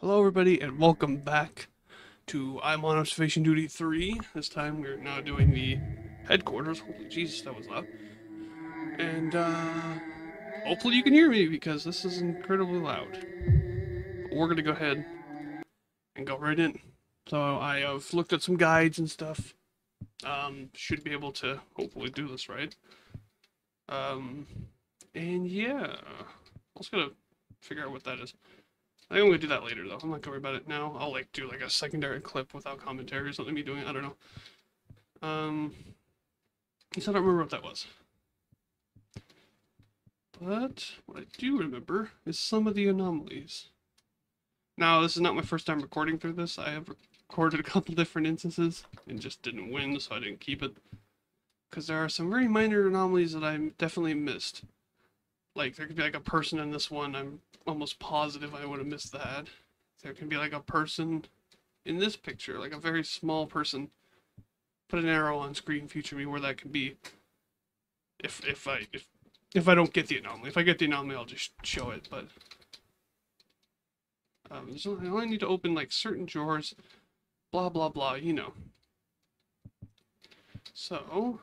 Hello, everybody, and welcome back to I'm on Observation Duty 3. This time we're now doing the headquarters. Holy Jesus, that was loud. And, uh, hopefully you can hear me because this is incredibly loud. But we're gonna go ahead and go right in. So I have looked at some guides and stuff. Um, should be able to hopefully do this right. Um, and yeah, I was gonna figure out what that is. I think I'm gonna do that later though. I'm not gonna worry about it now. I'll like do like a secondary clip without commentary or something. Me doing it. I don't know. Um, I don't remember what that was. But what I do remember is some of the anomalies. Now, this is not my first time recording through this. I have recorded a couple different instances and just didn't win, so I didn't keep it. Because there are some very minor anomalies that I definitely missed. Like, there could be like a person in this one. I'm almost positive I would have missed that. There can be like a person in this picture, like a very small person. Put an arrow on screen, future me, where that could be. If if I if if I don't get the anomaly, if I get the anomaly, I'll just show it. But um, so I only need to open like certain drawers, blah blah blah. You know. So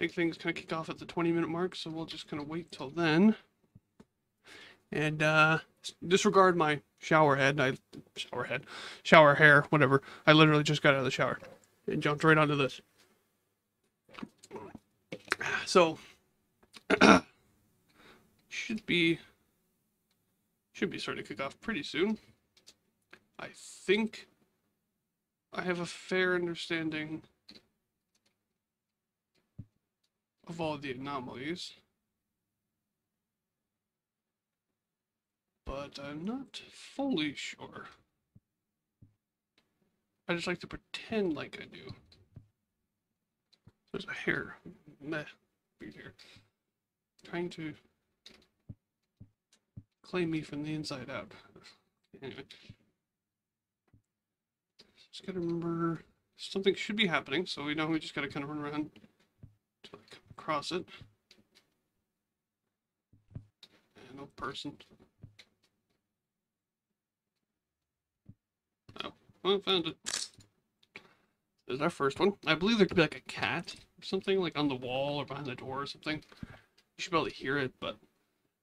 think things kind of kick off at the 20 minute mark, so we'll just kind of wait till then. And uh, disregard my shower head. I shower head, shower hair, whatever. I literally just got out of the shower and jumped right onto this. So should be should be starting to kick off pretty soon. I think I have a fair understanding of all the anomalies. But I'm not fully sure. I just like to pretend like I do. There's a hair. Meh. Hair. Trying to claim me from the inside out. Anyway. Just gotta remember something should be happening, so we know we just gotta kind of run around to like across it. And no person. Oh, well, I found it. There's our first one. I believe there could be like a cat or something like on the wall or behind the door or something. You should be able to hear it, but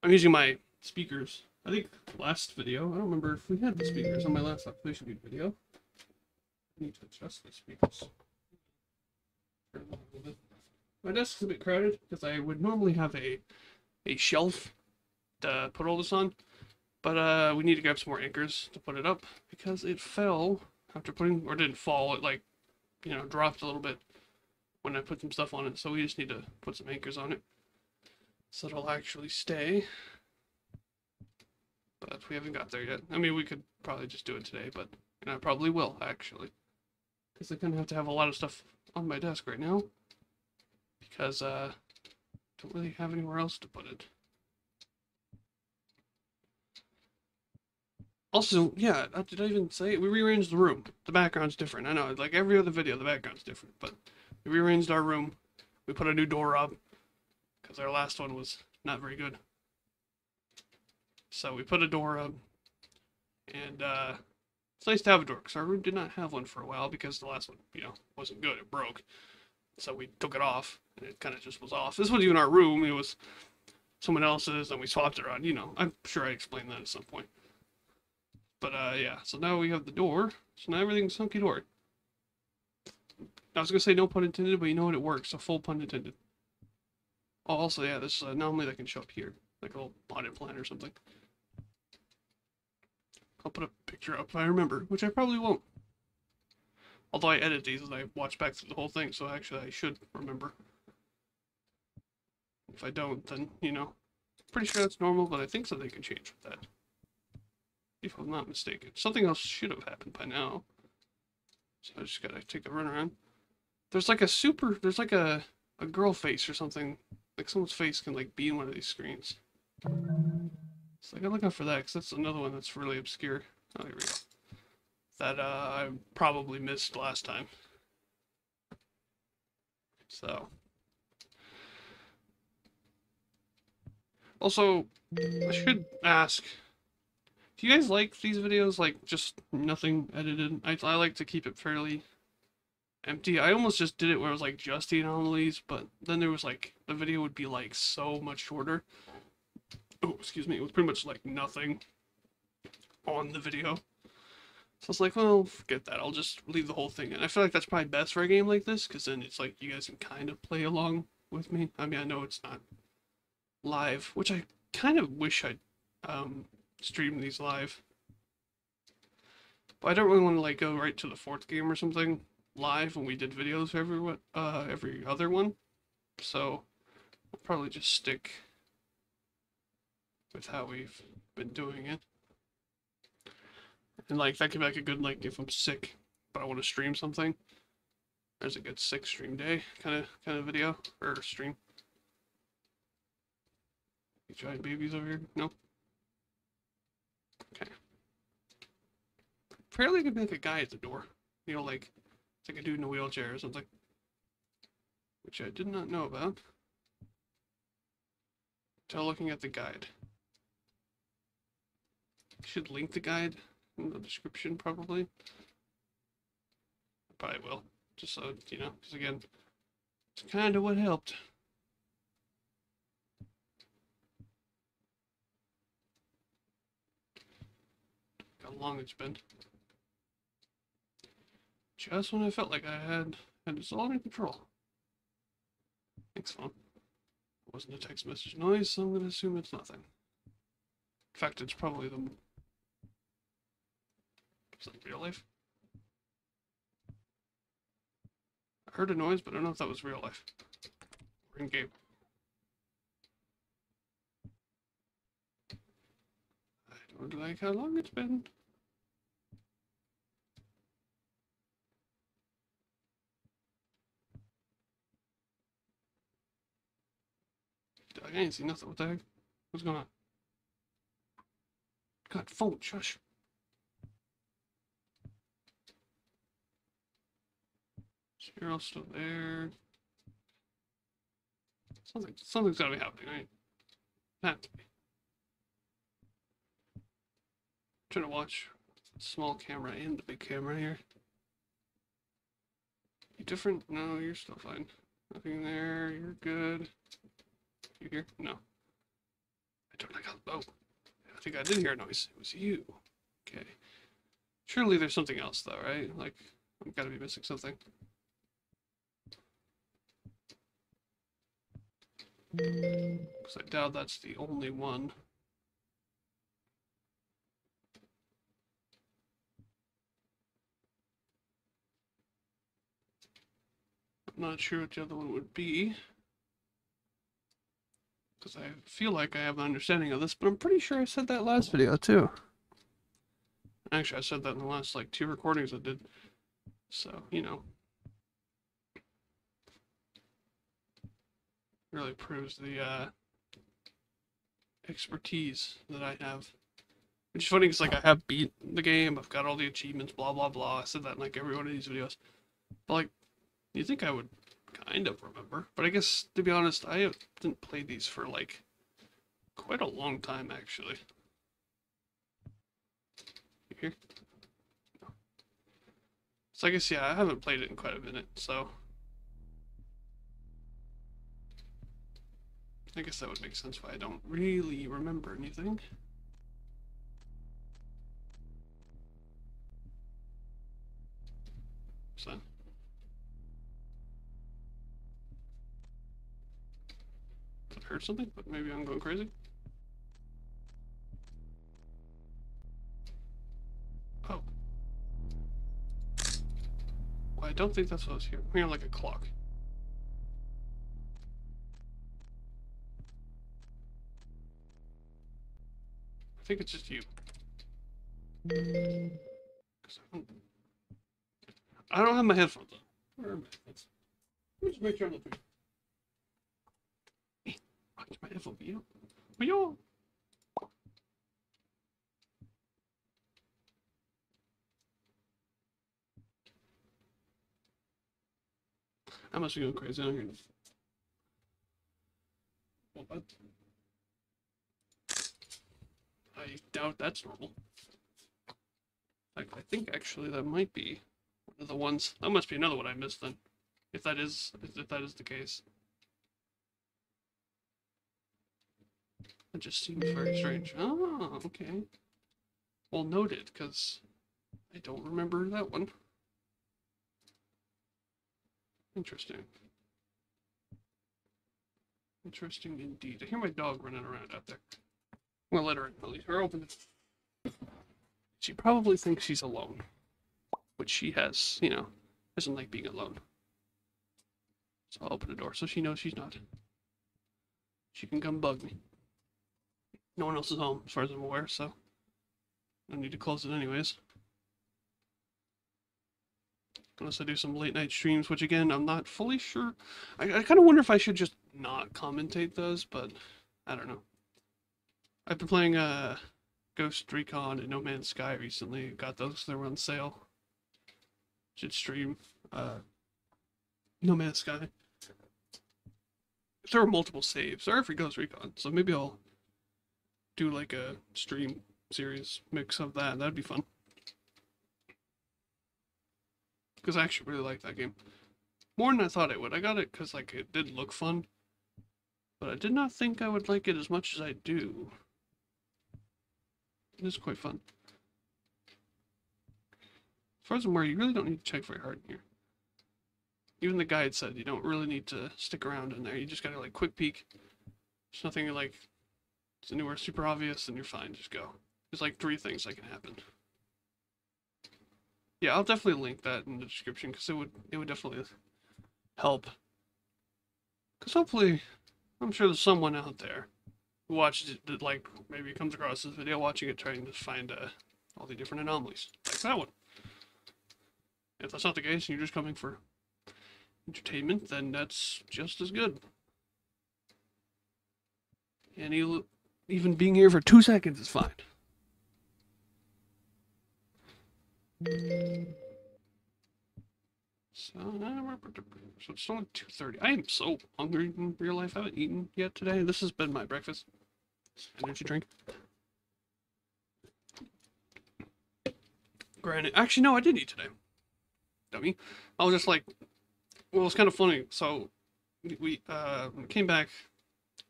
I'm using my speakers. I think last video, I don't remember if we had the speakers on my last Observation video. I need to adjust the speakers. Turn them a little bit. My desk's a bit crowded because I would normally have a a shelf to put all this on, but uh, we need to grab some more anchors to put it up because it fell after putting, or didn't fall, it like, you know, dropped a little bit when I put some stuff on it. So we just need to put some anchors on it so it'll actually stay. But we haven't got there yet. I mean, we could probably just do it today, but and I probably will actually, because I kind of have to have a lot of stuff on my desk right now because uh, don't really have anywhere else to put it. Also, yeah, uh, did I even say we rearranged the room? The background's different. I know, like every other video, the background's different, but we rearranged our room. We put a new door up because our last one was not very good. So we put a door up, and uh, it's nice to have a door because our room did not have one for a while because the last one, you know, wasn't good. It broke. So we took it off, it kind of just was off. This wasn't even our room. It was someone else's, and we swapped it around. You know, I'm sure I explained that at some point. But uh, yeah, so now we have the door. So now everything's hunky dory. I was gonna say no pun intended, but you know what? It works. So full pun intended. Oh, also, yeah, this is an anomaly that can show up here, like a little potted plant or something. I'll put a picture up if I remember, which I probably won't. Although I edit these and I watch back through the whole thing, so actually I should remember. If I don't, then, you know, pretty sure that's normal, but I think something can change with that. If I'm not mistaken. Something else should have happened by now. So I just gotta take a run around. There's like a super, there's like a, a girl face or something. Like someone's face can like be in one of these screens. So I gotta look out for that, because that's another one that's really obscure. Oh, here we go. That uh, I probably missed last time. So. Also, I should ask, Do you guys like these videos? Like just nothing edited? I I like to keep it fairly empty. I almost just did it where it was like just the anomalies, but then there was like the video would be like so much shorter. Oh, excuse me. It was pretty much like nothing on the video. So I was like, well, forget that. I'll just leave the whole thing in. I feel like that's probably best for a game like this, because then it's like you guys can kind of play along with me. I mean, I know it's not live, which I kind of wish I'd um, stream these live. But I don't really want to like go right to the fourth game or something live when we did videos for every uh every other one. So I'll probably just stick with how we've been doing it. And like that could be like a good like if I'm sick but I want to stream something. There's a good sick stream day kind of kind of video or stream. You giant babies over here? No. Okay. Apparently, could be like a guy at the door. You know, like it's like a dude in a wheelchair or something. Which I did not know about. Until looking at the guide. Should link the guide in the description, probably. Probably will. Just so, you know, because again, it's kind of what helped. How long it's been. Just when I felt like I had had it all under control. Thanks, phone. It wasn't a text message noise, so I'm gonna assume it's nothing. In fact, it's probably the. Real life? I heard a noise, but I don't know if that was real life. Or in game. I don't like how long it's been. I ain't see nothing. What the heck? What's going on? God, phone, shush. Cheryl's still there. Something, something's gotta be happening, right? Have to be. trying to watch small camera and the big camera here. You different? No, you're still fine. Nothing there. You're good. You hear? No. I don't like. Oh, I think I did hear a noise. It was you. Okay. Surely there's something else, though, right? Like, I've got to be missing something. Because I doubt that's the only one. I'm not sure what the other one would be. Because I feel like I have an understanding of this, but I'm pretty sure I said that last video too. Actually, I said that in the last like two recordings I did. So, you know. Really proves the uh, expertise that I have. Which is funny because like I have beat the game, I've got all the achievements, blah blah blah. I said that in like every one of these videos. But like, you think I would kind of remember. But I guess, to be honest, I didn't play these for like quite a long time actually. Hear? No. So I guess, yeah, I haven't played it in quite a minute, so. I guess that would make sense why I don't really remember anything. So. Heard something, but maybe I'm going crazy. Oh. Well, I don't think that's what I was hearing. I'm hearing like a clock. I think it's just you. 'Cause I don't, I don't have my headphones on. Where are my headphones? Let me just make sure I'm looking. I must be going crazy. I doubt that's normal. I think actually that might be one of the ones. That must be another one I missed then. If that is if that is the case. That just seems very strange. Oh, okay. Well noted, because I don't remember that one. Interesting. Interesting indeed. I hear my dog running around out there. I'm let her in, at least. Or open it. She probably thinks she's alone. Which she has, you know, doesn't like being alone. So I'll open the door so she knows she's not. She can come bug me. No one else is home, as far as I'm aware, so I need to close it anyways. Unless I do some late night streams, which again, I'm not fully sure. I, I kind of wonder if I should just not commentate those, but I don't know. I've been playing uh, Ghost Recon and No Man's Sky recently. Got those, they were on sale. Should stream uh, No Man's Sky. There are multiple saves. Are for Ghost Recon, so maybe I'll do like a stream series mix of that. That'd be fun. Because I actually really like that game. More than I thought I would. I got it because like it did look fun. But I did not think I would like it as much as I do. It is quite fun. As far as I'm aware, you really don't need to check very hard in here. Even the guide said you don't really need to stick around in there. You just gotta like quick peek. There's nothing like it's anywhere super obvious and you're fine. Just go. There's like three things that can happen. Yeah, I'll definitely link that in the description because it would it would definitely help. Because hopefully, I'm sure there's someone out there who watches it that like maybe comes across this video watching it trying to find uh, all the different anomalies like that one. If that's not the case and you're just coming for entertainment, then that's just as good. And you even being here for two seconds is fine. So, so it's only 2.30. I am so hungry in real life. I haven't eaten yet today. This has been my breakfast. Energy drink. Granted, actually, no, I did eat today. Dummy. I was just like, well, it's kind of funny. So, we uh, came back,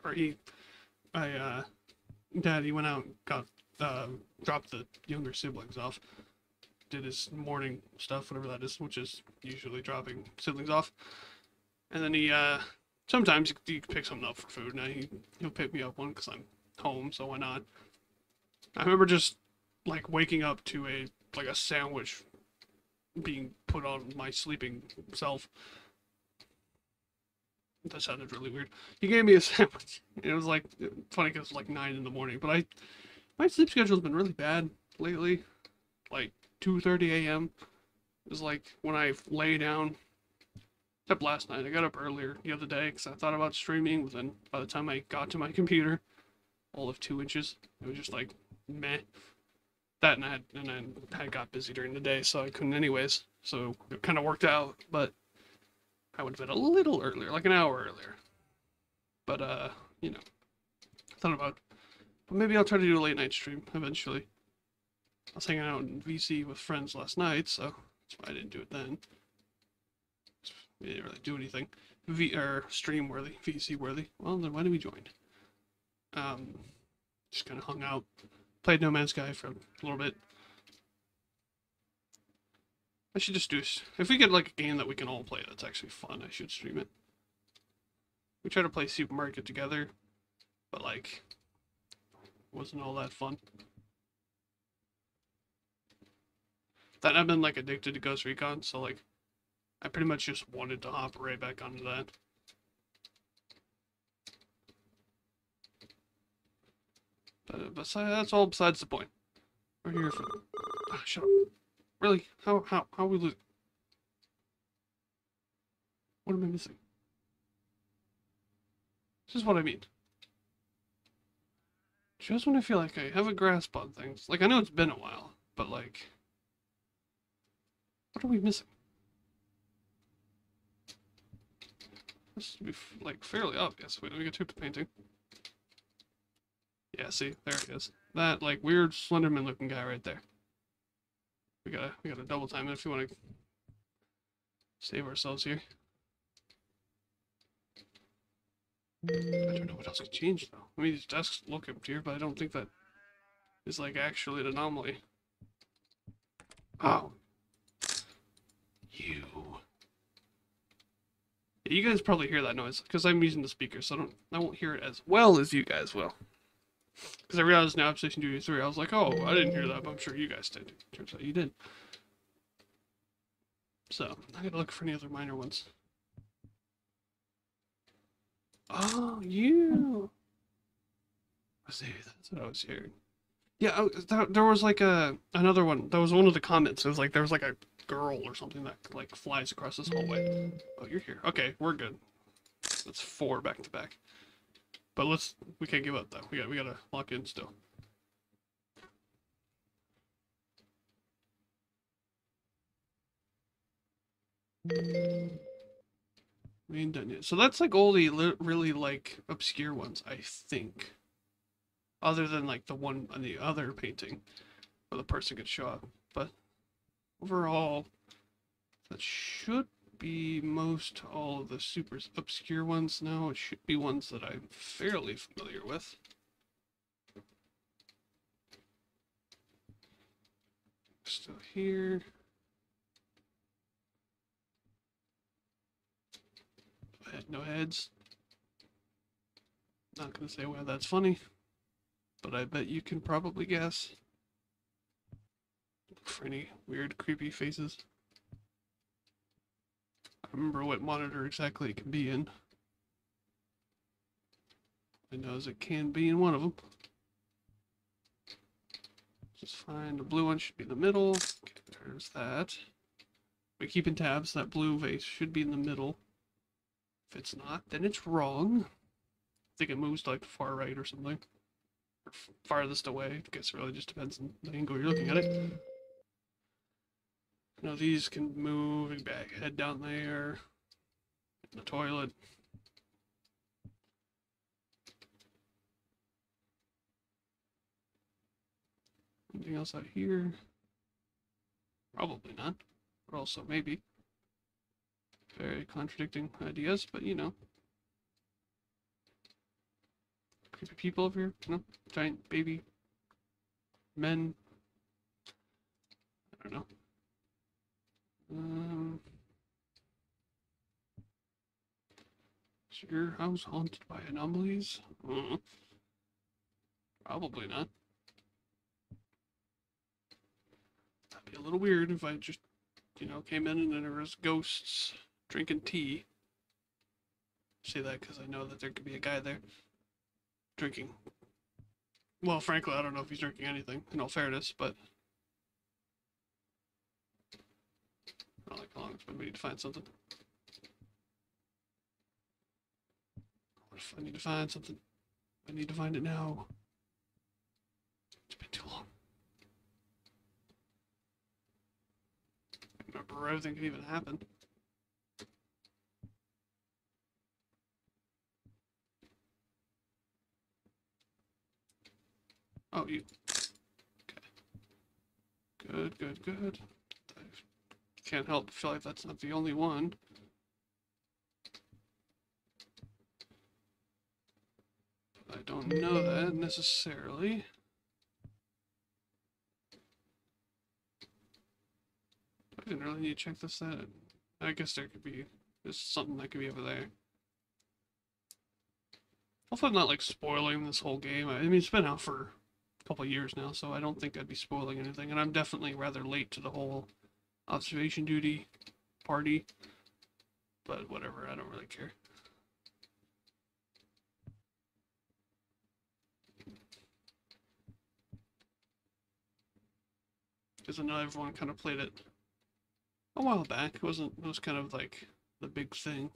or he, I, uh, Daddy went out and got, uh, dropped the younger siblings off did his morning stuff, whatever that is, which is usually dropping siblings off. And then he, uh, sometimes he, picks something up for food. Now he, he'll pick me up one because I'm home, so why not? I remember just, like, waking up to a, like, a sandwich being put on my sleeping self. That sounded really weird. He gave me a sandwich. It was like, funny because it was like 9 in the morning, but I, my sleep schedule's been really bad lately. Like, 2:30 a.m. is like when I lay down. Except last night, I got up earlier the other day because I thought about streaming. But then by the time I got to my computer, all of two inches, it was just like meh. That and I had, and I got busy during the day, so I couldn't anyways. So it kind of worked out, but I would have been a little earlier, like an hour earlier. But uh, you know, thought about, but maybe I'll try to do a late night stream eventually. I was hanging out in VC with friends last night, so that's why I didn't do it then. We didn't really do anything. V or stream worthy, VC worthy. Well, then why did we join? Um, just kind of hung out, played No Man's Sky for a little bit. I should just do if we get like a game that we can all play that's actually fun. I should stream it. We tried to play Supermarket together, but like, wasn't all that fun. that I've been like addicted to Ghost Recon, so like I pretty much just wanted to hop right back onto that. But uh, besides, that's all besides the point. We're here for. Oh, shut up. Really? How how how we lose? What am I missing? This is what I mean. Just when I feel like I have a grasp on things, like I know it's been a while, but like. What are we missing? This should be, like, fairly obvious. Wait, let me get to the painting. Yeah, see? There it is. that like weird Slenderman looking guy right there. We gotta we gotta double time it if want to save ourselves here. I don't know what else could change though. I mean, these desks look emptier, but I don't think that is like actually an anomaly. Oh, you. You guys probably hear that noise because I'm using the speaker, so I don't I won't hear it as well as you guys will. Because I realized now Station Duty 3, I was like, oh, I didn't hear that, but I'm sure you guys did. Turns out you did. So, I gotta look for any other minor ones. Oh, you! I see, that's what I was hearing. Yeah, oh, that, there was like a another one. That was one of the comments. It was like there was like a girl or something that like flies across this hallway. Oh, you're here. Okay, we're good. That's four back to back. But let's we can't give up though. We got we gotta lock in still. We ain't done yet. So that's like all the really like obscure ones, I think. Other than like the one on the other painting where the person could show up. But overall, that should be most all of the super obscure ones now. It should be ones that I'm fairly familiar with. Still here. No heads. Not gonna say why that's funny, but I bet you can probably guess. Look for any weird, creepy faces. Remember what monitor exactly it can be in. I know it can be in one of them. Just fine. The blue one should be in the middle. There's that. We keep in tabs. That blue vase should be in the middle. If it's not, then it's wrong. I think it moves to like the far right or something. Or farthest away. I guess it really just depends on the angle you're looking at it. Now these can move back head down there. In the toilet. Anything else out here? Probably not. But also maybe. Very contradicting ideas, but you know. Creepy people over here, know? Giant baby men. I don't know. Um, is your house haunted by anomalies? Uh, probably not. That'd be a little weird if I just, you know, came in and there was ghosts drinking tea. say that because I know that there could be a guy there drinking. Well, frankly, I don't know if he's drinking anything, in all fairness, but Don't like long it's been. We need to find something. I need to find something? I need to find it now. It's been too long. I remember everything could even happen. Oh, you. Okay. Good, good, good. Can't help but feel like that's not the only one. I don't know that necessarily. I didn't really need to check this out. I guess there could be there's something that could be over there. Hopefully I'm not like spoiling this whole game. I mean it's been out for a couple years now, so I don't think I'd be spoiling anything. And I'm definitely rather late to the whole observation duty party. But whatever, I don't really care. Because I know everyone kind of played it a while back. It wasn't, it was kind of like the big thing.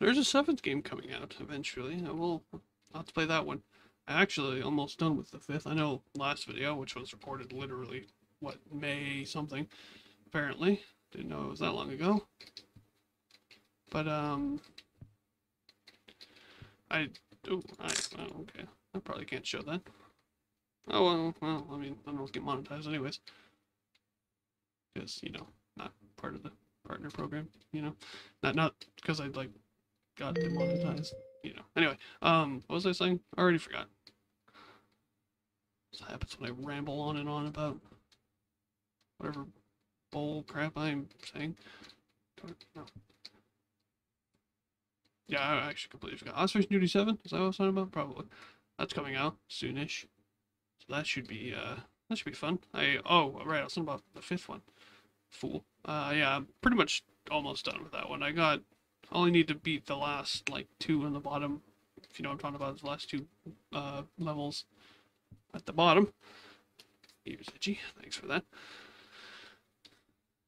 There's a seventh game coming out eventually. I will I'll have to play that one. Actually almost done with the fifth. I know last video, which was recorded literally, what, May something, apparently. Didn't know it was that long ago. But, um, I Oh, I, oh, okay. I probably can't show that. Oh, well, well, I mean, I don't get monetized anyways. Because, you know, not part of the partner program, you know? Not, not because I, like, got demonetized, you know. Anyway, um, what was I saying? I already forgot. This happens when I ramble on and on about whatever bull crap I'm saying. No. Yeah, I actually completely forgot. Osprey Duty 7? Is that what I was talking about? Probably. That's coming out soonish. So that should be, uh, that should be fun. I, oh, right, I was talking about the fifth one. Fool. Uh, yeah, I'm pretty much almost done with that one. I got, only need to beat the last, like, two in the bottom. If you know what I'm talking about, the last two, uh, levels at the bottom. Here's Itchy. Thanks for that.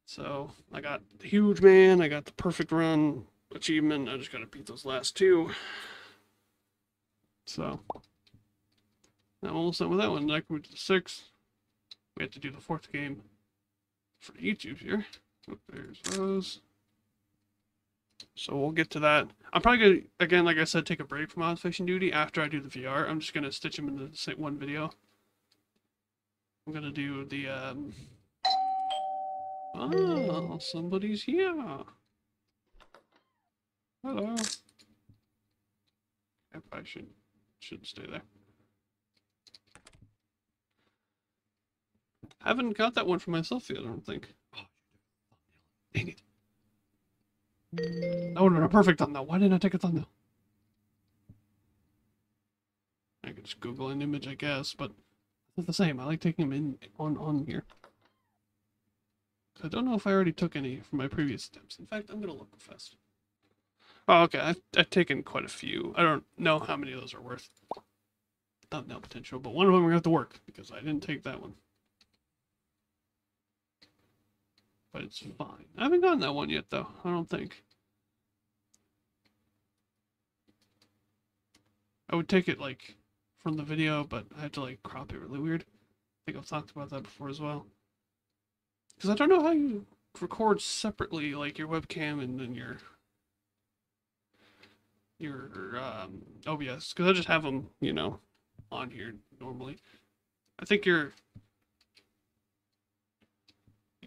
So, I got the huge man, I got the perfect run, achievement. I just gotta beat those last two. So I'm almost done with that one. Can move to the sixth. We have to do the fourth game for YouTube here. Oh, there's those. So we'll get to that. I'm probably gonna again, like I said, take a break from Odd Fishing Duty after I do the VR. I'm just gonna stitch them into the same one video. I'm gonna do the um. Oh, somebody's here. Hello. I probably should should stay there. I haven't got that one for myself yet, I don't think. Oh, dang it. That would have been a perfect thumbnail. Why didn't I take a thumbnail? I could just Google an image, I guess, but it's the same. I like taking them in on on here. I don't know if I already took any from my previous attempts. In fact, I'm gonna look fast. Oh, okay. I've, I've taken quite a few. I don't know how many of those are worth thumbnail potential, but one of them are going to have to work because I didn't take that one. But it's fine. I haven't gotten that one yet, though. I don't think. I would take it, like, from the video, but I had to, like, crop it really weird. I think I've talked about that before as well. Because I don't know how you record separately, like, your webcam and then your your um, OBS because I just have them, you know, on here normally. I think you're,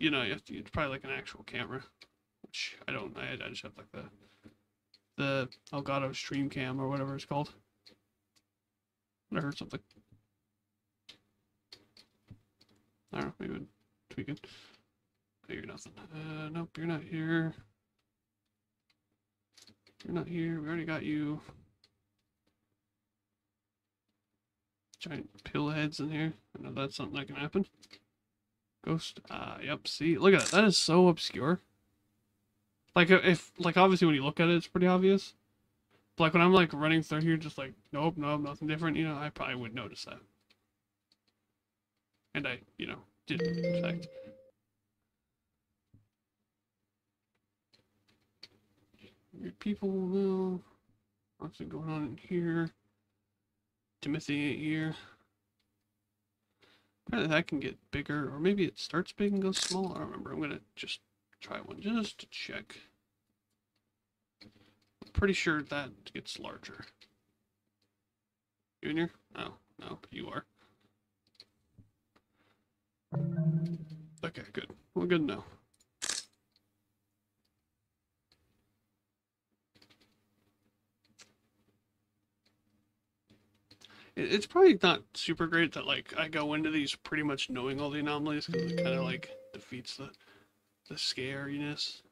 you know, you have to, it's probably like an actual camera, which I don't. I, I just have like the the Elgato Stream Cam or whatever it's called. I heard something. I don't know, maybe tweak it. Oh, you're nothing. Uh, nope, you're not here. You're not here. We already got you. Giant pill heads in here. I know that's something that can happen. Ghost. Ah, uh, yep. See, look at that. That is so obscure. Like, if, like, obviously when you look at it, it's pretty obvious. But, like, when I'm, like, running through here, just like, nope, nope, nothing different, you know, I probably would notice that. And I, you know, did, in fact. people know what's going on in here. Timothy here. That can get bigger, or maybe it starts big and goes small. I don't remember. I'm gonna just try one just to check. I'm pretty sure that gets larger. Junior? No, no, you are. Okay, good. Well, good to know. It's probably not super great that like I go into these pretty much knowing all the anomalies because it kind of like defeats the the scariness.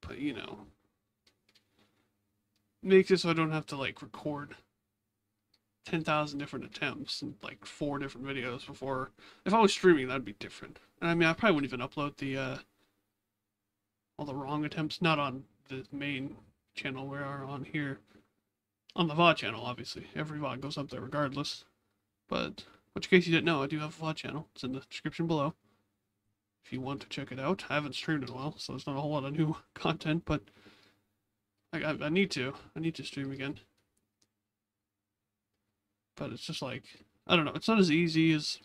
But you know, makes it so I don't have to like record ten thousand different attempts and like four different videos before. If I was streaming, that'd be different. And I mean, I probably wouldn't even upload the uh, all the wrong attempts, not on the main channel we are on here on the VOD channel, obviously. Every VOD goes up there regardless. But, which case you didn't know, I do have a VOD channel. It's in the description below. If you want to check it out. I haven't streamed in a while, so there's not a whole lot of new content, but I, I, I need to. I need to stream again. But it's just like, I don't know, it's not as easy as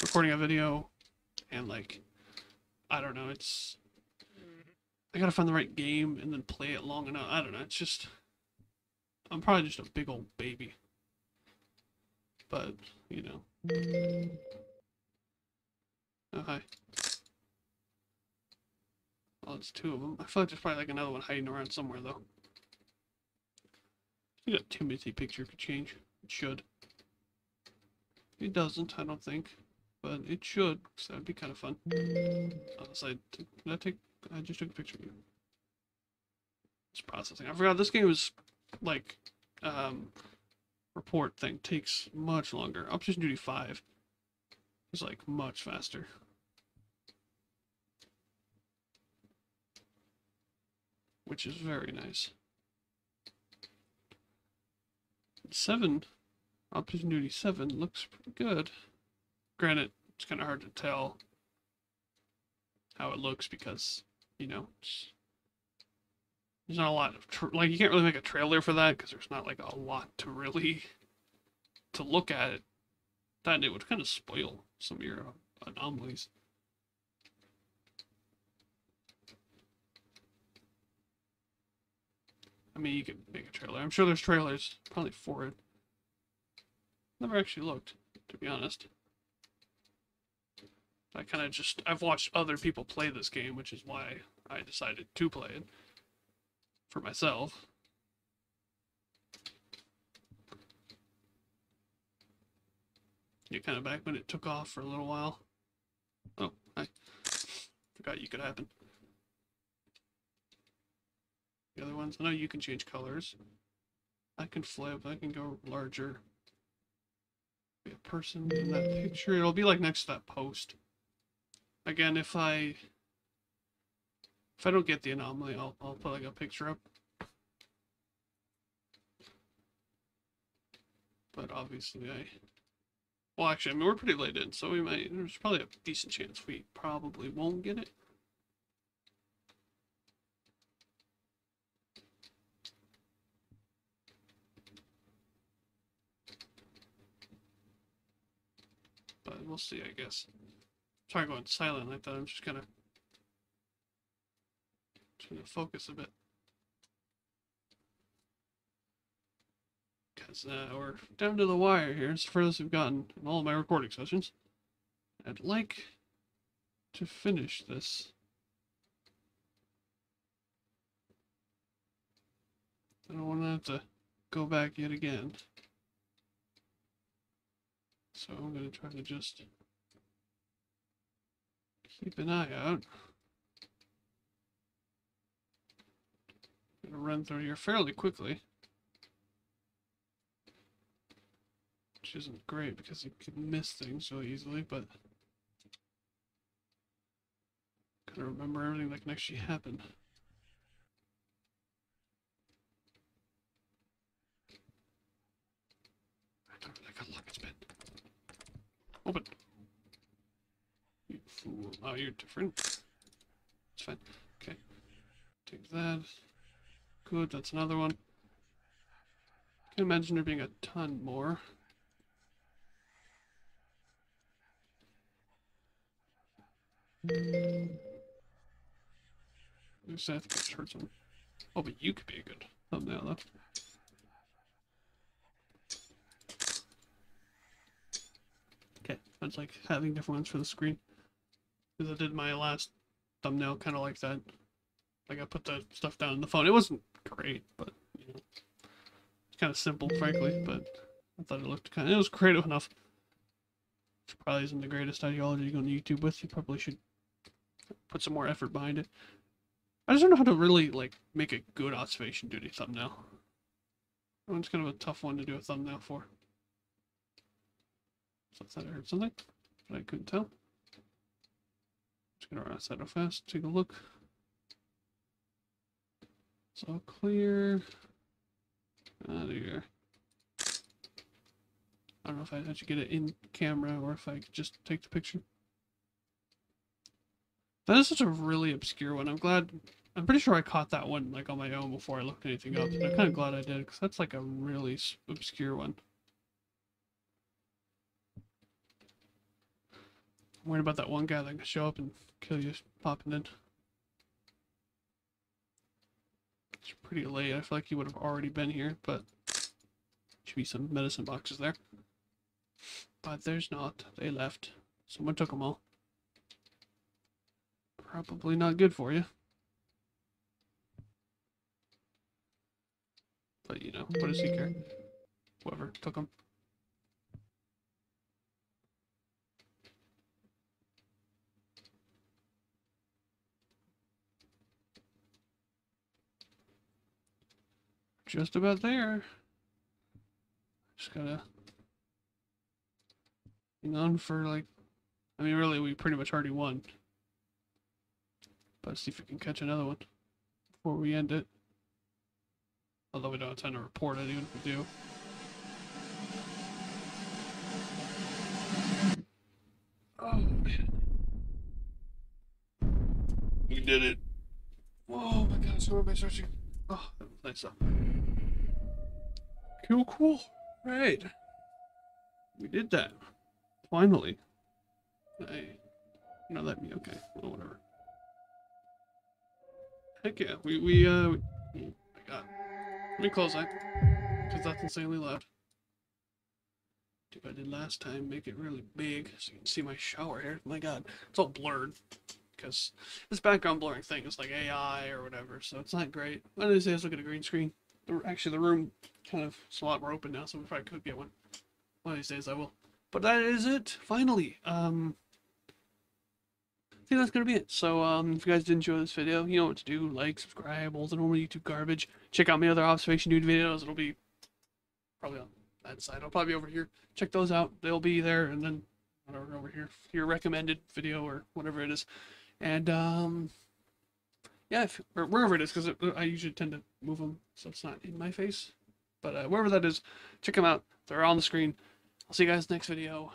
recording a video and like, I don't know, it's I gotta find the right game and then play it long enough. I don't know. It's just I'm probably just a big old baby. But you know. Okay. Oh, it's two of them. I feel like there's probably like another one hiding around somewhere though. You got Timothy picture could change. It should. It doesn't, I don't think. But it should, because that would be kind of fun. Unless I, did I take, I just took a picture of you. It's processing. I forgot this game was, like, um, report thing takes much longer. Observation Duty 5 is, like, much faster. Which is very nice. 7, Observation Duty 7 looks pretty good. Granted, it's kind of hard to tell how it looks because, you know, there's not a lot of, like, you can't really make a trailer for that because there's not, like, a lot to really, to look at it. That it would kind of spoil some of your anomalies. I mean, you could make a trailer. I'm sure there's trailers probably for it. Never actually looked, to be honest. I kind of just, I've watched other people play this game, which is why I decided to play it for myself. Get kind of back when it took off for a little while. Oh, I forgot you could happen. The other ones, I know you can change colors. I can flip, I can go larger. Be a person in that picture. It'll be like next to that post. Again, if I if I don't get the anomaly, I'll I'll put like a picture up. But obviously I well actually I mean we're pretty late in, so we might there's probably a decent chance we probably won't get it. But we'll see, I guess. Sorry going silent like that, I'm just trying to focus a bit. Because uh, we're down to the wire here. It's the furthest we've gotten in all my recording sessions. I'd like to finish this. I don't want to have to go back yet again. So I'm going to try to just keep an eye out. Run through here fairly quickly. Which isn't great because you can miss things so easily, but gotta remember everything that can actually happen. I don't really got luck, it's been. Open. You fool. Oh, you're different. It's fine. Okay. Take that. Good, that's another one. I can imagine there being a ton more. I think I heard some. Oh, but you could be a good thumbnail, though. Okay, that's like having different ones for the screen. Because I did my last thumbnail kind of like that. Like I put the stuff down on the phone. It wasn't great, but you know, it's kind of simple, frankly. But I thought it looked kind of. It was creative enough. Probably isn't the greatest ideology to go on YouTube with. You probably should put some more effort behind it. I just don't know how to really like make a good observation duty thumbnail. That one's kind of a tough one to do a thumbnail for. So I thought I heard something, but I couldn't tell. Just gonna run outside fast, take a look. All clear. Out of here. I don't know if I to get it in camera or if I just take the picture. That is such a really obscure one. I'm glad. I'm pretty sure I caught that one like on my own before I looked anything up. I'm kind of glad I did because that's like a really obscure one. I'm worried about that one guy that can show up and kill you popping in. It's pretty late. I feel like he would have already been here, but should be some medicine boxes there. But there's not. They left. Someone took them all. Probably not good for you. But you know, what does he care? Whoever took them. Just about there. Just gotta hang on for like. I mean, really, we pretty much already won. But see if we can catch another one before we end it. Although we don't have time to report it, even if we do. Oh man. We did it. Oh my gosh, who am I searching? Oh, that was nice stuff. Cool, cool. Right. We did that. Finally. Hey. No, let me, okay. Well, whatever. Heck yeah. We, we, uh, we, oh my god. Let me close that. Because that's insanely loud. What I did last time. Make it really big so you can see my shower here. My god. It's all blurred. Because this background blurring thing is like AI or whatever, so it's not great. One of these days, look at a green screen. Actually, the room kind of is a lot more open now, so if I could get one, one of these days I will. But that is it, finally. Um, I think that's gonna be it. So, um, if you guys did enjoy this video, you know what to do. Like, subscribe, all the normal YouTube garbage. Check out my other Observation Duty videos. It'll be probably on that side. I'll probably be over here. Check those out. They'll be there, and then whatever over here. Your recommended video or whatever it is. And um, yeah, if, wherever it is, because I usually tend to move them so it's not in my face. But uh, wherever that is, check them out. They're on the screen. I'll see you guys next video.